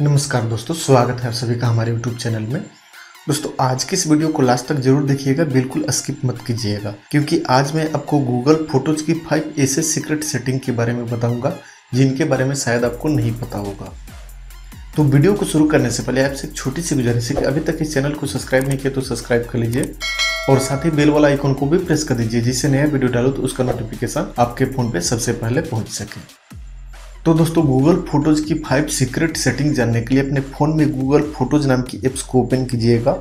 नमस्कार दोस्तों, स्वागत है आप सभी का हमारे YouTube चैनल में। दोस्तों, आज की इस वीडियो को लास्ट तक ज़रूर देखिएगा, बिल्कुल स्किप मत कीजिएगा, क्योंकि आज मैं आपको गूगल फ़ोटोज़ की फाइव ऐसे सीक्रेट सेटिंग के बारे में बताऊँगा, जिनके बारे में शायद आपको नहीं पता होगा। तो वीडियो को शुरू करने से पहले आपसे एक छोटी सी गुजारिश है कि अभी तक इस चैनल को सब्सक्राइब नहीं किया तो सब्सक्राइब कर लीजिए, और साथ ही बेल वाला आइकन को भी प्रेस कर दीजिए, जिससे नया वीडियो डालो तो उसका नोटिफिकेशन आपके फ़ोन पे सबसे पहले पहुँच सके। तो दोस्तों गूगल फ़ोटोज़ की फाइव सीक्रेट सेटिंग जानने के लिए अपने फ़ोन में गूगल फ़ोटोज़ नाम की एप्स को ओपन कीजिएगा।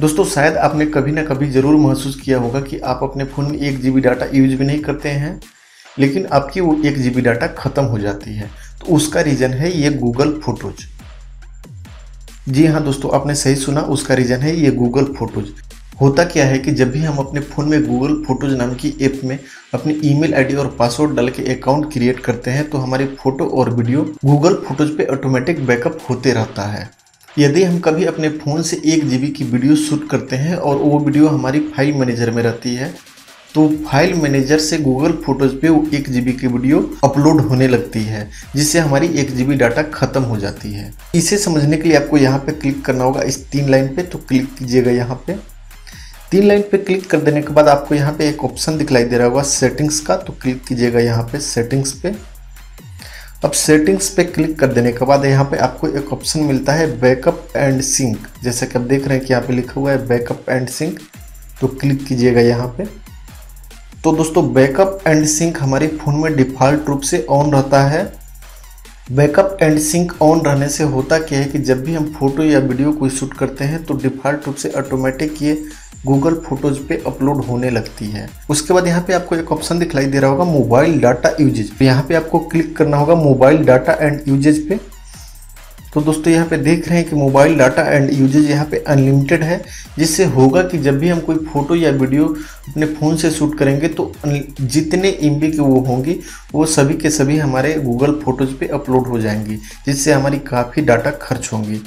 दोस्तों, शायद आपने कभी ना कभी ज़रूर महसूस किया होगा कि आप अपने फ़ोन में एक जीबी डाटा यूज़ भी नहीं करते हैं, लेकिन आपकी वो एक जीबी डाटा ख़त्म हो जाती है। तो उसका रीज़न है ये गूगल फ़ोटोज़ जी हाँ दोस्तों, आपने सही सुना, उसका रीज़न है ये गूगल फ़ोटोज़ होता क्या है कि जब भी हम अपने फ़ोन में गूगल फ़ोटोज़ नाम की ऐप में अपनी ईमेल आईडी और पासवर्ड डाल के अकाउंट क्रिएट करते हैं तो हमारे फ़ोटो और वीडियो गूगल फ़ोटोज़ पे ऑटोमेटिक बैकअप होते रहता है। यदि हम कभी अपने फ़ोन से एक जीबी की वीडियो शूट करते हैं और वो वीडियो हमारी फ़ाइल मैनेजर में रहती है तो फ़ाइल मैनेजर से गूगल फ़ोटोज़ पे वो एक जी की वीडियो अपलोड होने लगती है, जिससे हमारी एक जी डाटा खत्म हो जाती है। इसे समझने के लिए आपको यहाँ पे क्लिक करना होगा इस तीन लाइन पे तो क्लिक कीजिएगा यहाँ पे। तीन लाइन पे क्लिक कर देने के बाद आपको यहाँ पे एक ऑप्शन दिखलाई दे रहा होगा सेटिंग्स का तो क्लिक कीजिएगा यहाँ पे सेटिंग्स पे। अब सेटिंग्स पे क्लिक कर देने के बाद यहाँ पे आपको एक ऑप्शन मिलता है बैकअप एंड सिंक। जैसे कि आप देख रहे हैं कि यहाँ पे लिखा हुआ है बैकअप एंड सिंक तो क्लिक कीजिएगा यहाँ पे। तो दोस्तों, बैकअप एंड सिंक हमारे फ़ोन में डिफ़ॉल्ट रूप से ऑन रहता है। बैकअप एंड सिंक ऑन रहने से होता क्या है कि जब भी हम फ़ोटो या वीडियो कोई शूट करते हैं तो डिफ़ॉल्ट रूप से ऑटोमेटिक ये गूगल फ़ोटोज़ पे अपलोड होने लगती है। उसके बाद यहाँ पे आपको एक ऑप्शन दिखलाई दे रहा होगा मोबाइल डाटा यूजेज। तो यहाँ पे आपको क्लिक करना होगा मोबाइल डाटा एंड यूजेज पे। तो दोस्तों यहाँ पे देख रहे हैं कि मोबाइल डाटा एंड यूजेज यहाँ पे अनलिमिटेड है, जिससे होगा कि जब भी हम कोई फ़ोटो या वीडियो अपने फ़ोन से शूट करेंगे तो जितने एमबी के वो होंगी, वो सभी के सभी हमारे गूगल फ़ोटोज़ पे अपलोड हो जाएँगी, जिससे हमारी काफ़ी डाटा खर्च होंगी।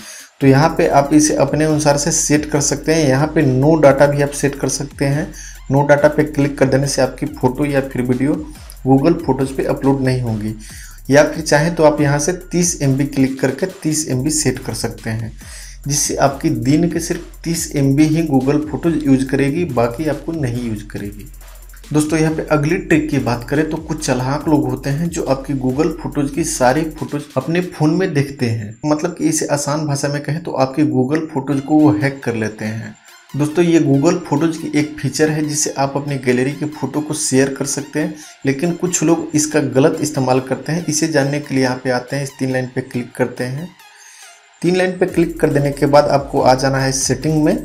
तो यहाँ पे आप इसे अपने अनुसार से सेट कर सकते हैं। यहाँ पे नो डाटा भी आप सेट कर सकते हैं। नो डाटा पे क्लिक कर देने से आपकी फ़ोटो या फिर वीडियो गूगल फ़ोटोज़ पे अपलोड नहीं होंगी। या फिर चाहें तो आप यहाँ से 30 MB क्लिक करके 30 MB सेट कर सकते हैं, जिससे आपकी दिन के सिर्फ़ 30 MB ही गूगल फ़ोटोज़ यूज़ करेगी, बाकी आपको नहीं यूज़ करेगी। दोस्तों, यहाँ पे अगली ट्रिक की बात करें तो कुछ चलाक लोग होते हैं जो आपकी गूगल फ़ोटोज़ की सारी फ़ोटोज़ अपने फ़ोन में देखते हैं। मतलब कि इसे आसान भाषा में कहें तो आपके गूगल फ़ोटोज़ को वो हैक कर लेते हैं। दोस्तों, ये गूगल फ़ोटोज़ की एक फीचर है जिससे आप अपनी गैलरी की फ़ोटो को शेयर कर सकते हैं, लेकिन कुछ लोग इसका गलत इस्तेमाल करते हैं। इसे जानने के लिए यहाँ पे आते हैं, इस तीन लाइन पे क्लिक करते हैं। तीन लाइन पे क्लिक कर देने के बाद आपको आ जाना है सेटिंग में।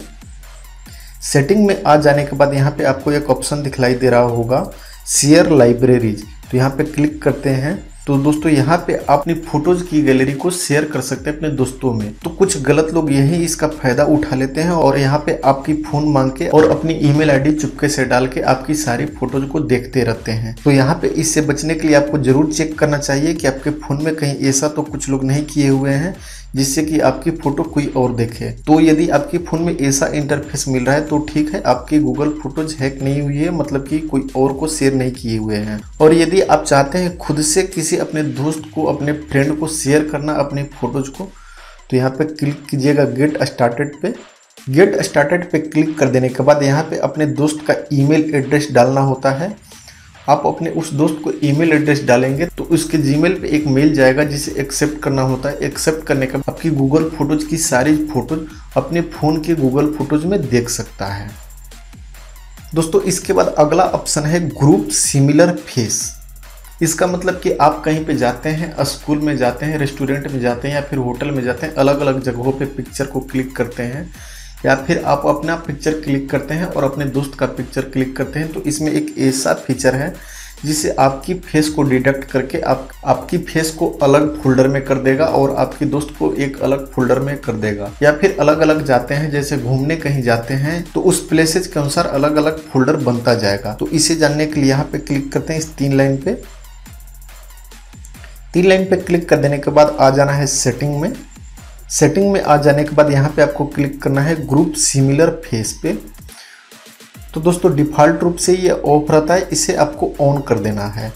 सेटिंग में आ जाने के बाद यहाँ पे आपको एक ऑप्शन दिखलाई दे रहा होगा शेयर लाइब्रेरीज तो यहाँ पे क्लिक करते हैं। तो दोस्तों, यहाँ पे आप अपनी फ़ोटोज़ की गैलरी को शेयर कर सकते हैं अपने दोस्तों में। तो कुछ गलत लोग यही इसका फ़ायदा उठा लेते हैं और यहाँ पे आपकी फ़ोन मांग के और अपनी ईमेल आईडी चुपके से डाल के आपकी सारी फ़ोटोज़ को देखते रहते हैं। तो यहाँ पे इससे बचने के लिए आपको ज़रूर चेक करना चाहिए कि आपके फ़ोन में कहीं ऐसा तो कुछ लोग नहीं किए हुए हैं जिससे कि आपकी फ़ोटो कोई और देखे। तो यदि आपके फ़ोन में ऐसा इंटरफेस मिल रहा है तो ठीक है, आपकी गूगल फ़ोटोज़ हैक नहीं हुई है मतलब कि कोई और को शेयर नहीं किए हुए हैं। और यदि आप चाहते हैं खुद से किसी अपने दोस्त को, अपने फ्रेंड को शेयर करना, अपने फ़ोटोज़ को तो यहाँ पे क्लिक कीजिएगा गेट स्टार्टेड पे। गेट स्टार्टेड पे क्लिक कर देने के बाद यहाँ पे अपने दोस्त का ईमेल एड्रेस डालना होता है। आप अपने उस दोस्त को ईमेल एड्रेस डालेंगे तो उसके जीमेल पे एक मेल जाएगा जिसे एक्सेप्ट करना होता है। एक्सेप्ट करने का आपकी गूगल फ़ोटोज़ की सारी फ़ोटोज़ अपने फ़ोन के गूगल फ़ोटोज़ में देख सकता है। दोस्तों, इसके बाद अगला ऑप्शन है ग्रुप सिमिलर फेस इसका मतलब कि आप कहीं पे जाते हैं स्कूल में जाते हैं रेस्टोरेंट में जाते हैं या फिर होटल में जाते हैं अलग अलग जगहों पे पिक्चर को क्लिक करते हैं। या फिर आप अपना पिक्चर क्लिक करते हैं और अपने दोस्त का पिक्चर क्लिक करते हैं तो इसमें एक ऐसा फीचर है जिसे आपकी फेस को डिडक्ट करके आप, आपकी फेस को अलग फोल्डर में कर देगा और आपके दोस्त को एक अलग फोल्डर में कर देगा। या फिर अलग अलग जाते हैं, जैसे घूमने कहीं जाते हैं तो उस प्लेसेज के अनुसार अलग अलग फोल्डर बनता जाएगा। तो इसे जानने के लिए यहाँ पे क्लिक करते हैं इस तीन लाइन पे। तीन लाइन पे क्लिक कर देने के बाद आ जाना है सेटिंग में। सेटिंग में आ जाने के बाद यहाँ पे आपको क्लिक करना है ग्रुप सिमिलर फेस पे। तो दोस्तों डिफ़ॉल्ट रूप से ये ऑफ़ रहता है, इसे आपको ऑन कर देना है।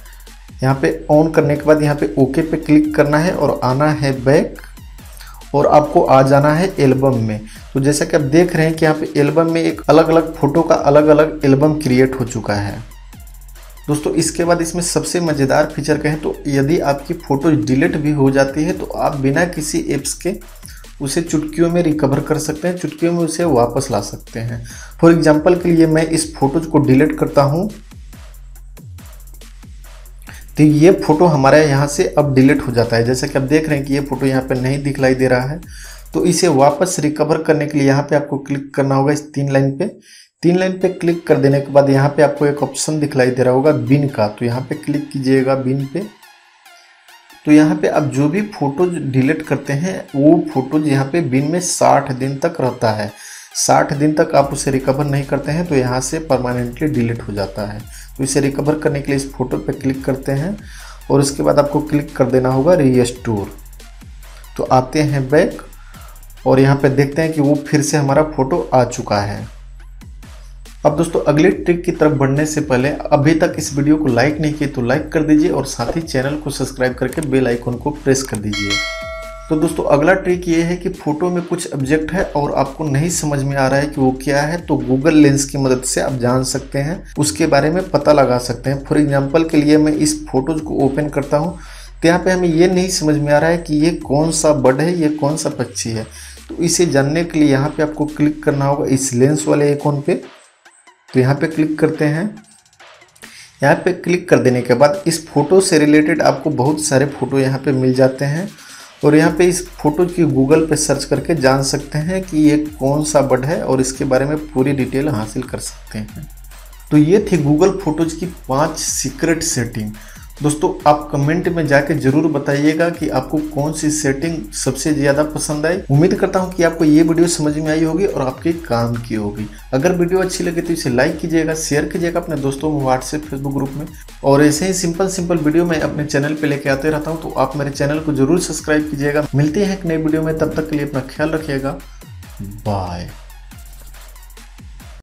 यहाँ पे ऑन करने के बाद यहाँ पे ओके पे क्लिक करना है और आना है बैक और आपको आ जाना है एल्बम में। तो जैसा कि आप देख रहे हैं कि यहाँ पे एल्बम में एक अलग अलग फ़ोटो का अलग अलग एल्बम क्रिएट हो चुका है। दोस्तों, इसके बाद इसमें सबसे मज़ेदार फीचर कहें तो यदि आपकी फ़ोटो डिलीट भी हो जाती है तो आप बिना किसी एप्स के उसे चुटकियों में रिकवर कर सकते हैं, चुटकियों में उसे वापस ला सकते हैं। फॉर एग्ज़ाम्पल के लिए मैं इस फ़ोटोज़ को डिलीट करता हूँ। तो ये फ़ोटो हमारे यहाँ से अब डिलीट हो जाता है। जैसा कि आप देख रहे हैं कि ये फ़ोटो यहाँ पे नहीं दिखलाई दे रहा है। तो इसे वापस रिकवर करने के लिए यहाँ पे आपको क्लिक करना होगा इस तीन लाइन पे। तीन लाइन पे क्लिक कर देने के बाद यहाँ पे आपको एक ऑप्शन दिखलाई दे रहा होगा बिन का। तो यहाँ पे क्लिक कीजिएगा बिन पे। तो यहाँ पे आप जो भी फ़ोटोज़ डिलीट करते हैं, वो फ़ोटोज़ यहाँ पे बिन में साठ दिन तक रहता है। साठ दिन तक आप उसे रिकवर नहीं करते हैं तो यहाँ से परमानेंटली डिलीट हो जाता है। तो इसे रिकवर करने के लिए इस फ़ोटो पे क्लिक करते हैं और उसके बाद आपको क्लिक कर देना होगा रीस्टोर तो आते हैं बैक और यहाँ पे देखते हैं कि वो फिर से हमारा फ़ोटो आ चुका है। अब दोस्तों, अगले ट्रिक की तरफ़ बढ़ने से पहले अभी तक इस वीडियो को लाइक नहीं किए तो लाइक कर दीजिए और साथ ही चैनल को सब्सक्राइब करके बेल आइकन को प्रेस कर दीजिए। तो दोस्तों, अगला ट्रिक ये है कि फ़ोटो में कुछ ऑब्जेक्ट है और आपको नहीं समझ में आ रहा है कि वो क्या है तो गूगल लेंस की मदद से आप जान सकते हैं। उसके बारे में पता लगा सकते हैं। फॉर एग्ज़ाम्पल के लिए मैं इस फ़ोटोज़ को ओपन करता हूँ तो यहाँ पे हमें ये नहीं समझ में आ रहा है कि ये कौन सा बर्ड है, ये कौन सा पक्षी है। तो इसे जानने के लिए यहाँ पे आपको क्लिक करना होगा इस लेंस वाले आइकॉन पे। तो यहाँ पे क्लिक करते हैं। यहाँ पे क्लिक कर देने के बाद इस फ़ोटो से रिलेटेड आपको बहुत सारे फ़ोटो यहाँ पे मिल जाते हैं। और यहाँ पे इस फ़ोटो की गूगल पे सर्च करके जान सकते हैं कि ये कौन सा बर्ड है और इसके बारे में पूरी डिटेल हासिल कर सकते हैं। तो ये थी गूगल फ़ोटोज़ की पाँच सीक्रेट सेटिंग दोस्तों, आप कमेंट में जाके ज़रूर बताइएगा कि आपको कौन सी सेटिंग सबसे ज़्यादा पसंद आई। उम्मीद करता हूँ कि आपको ये वीडियो समझ में आई होगी और आपके काम की होगी। अगर वीडियो अच्छी लगे तो इसे लाइक कीजिएगा शेयर कीजिएगा अपने दोस्तों में व्हाट्सएप फेसबुक ग्रुप में। और ऐसे ही सिंपल सिंपल वीडियो मैं अपने चैनल पर लेके आते रहता हूँ तो आप मेरे चैनल को ज़रूर सब्सक्राइब कीजिएगा। मिलते हैं एक नई वीडियो में, तब तक के लिए अपना ख्याल रखिएगा। बाय